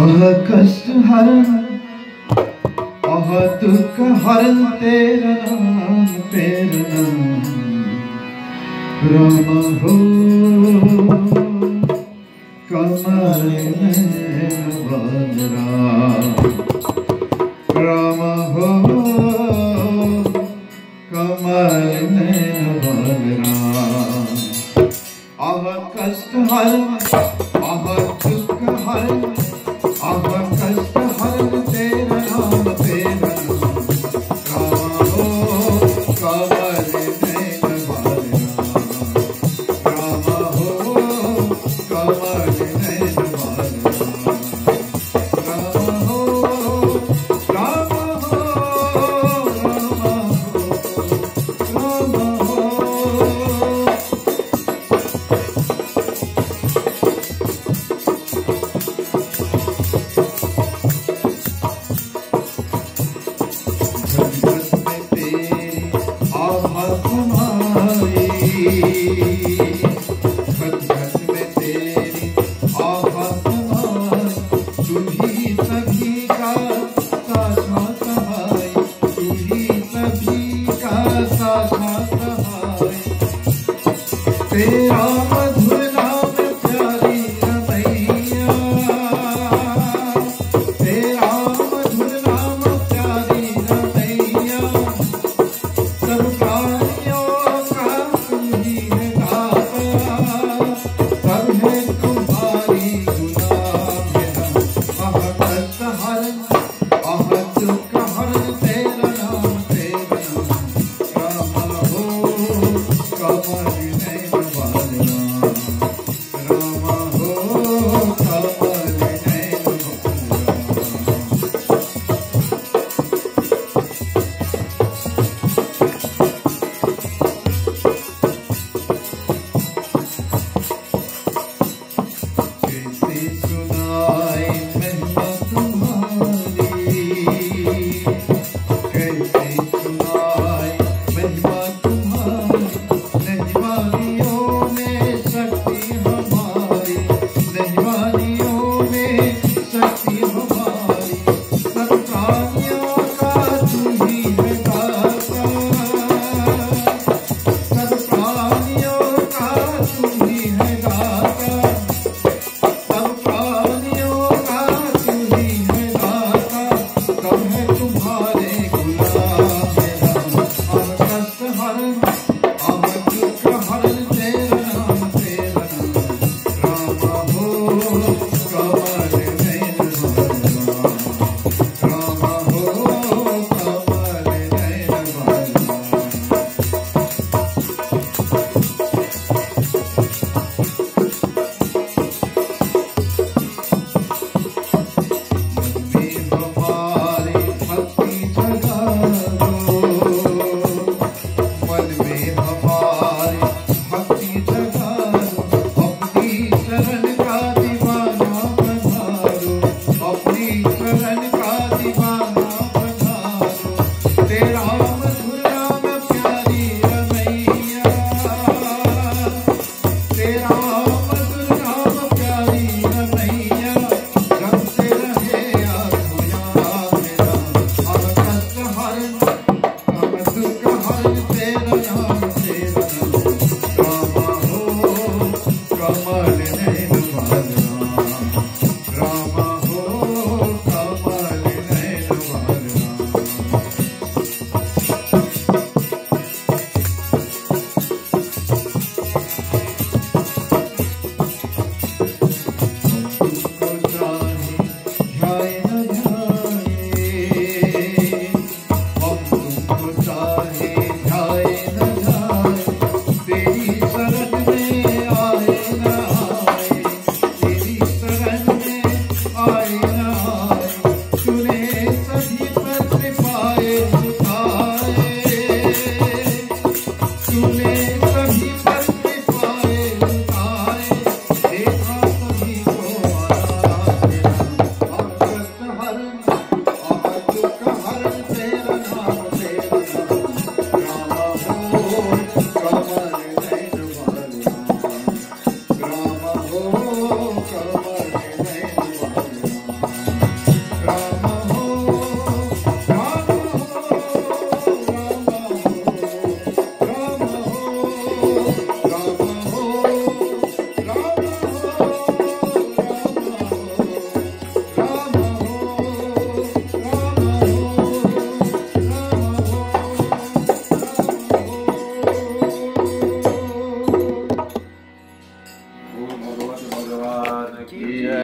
अह कष्ट हर अह दुख हर तेरा नाम तेरा नाम। राम हो, कमल में राम राम हो, कमल में राम अह कष्ट हर अह दुख हर Feel. Ramadine. सुने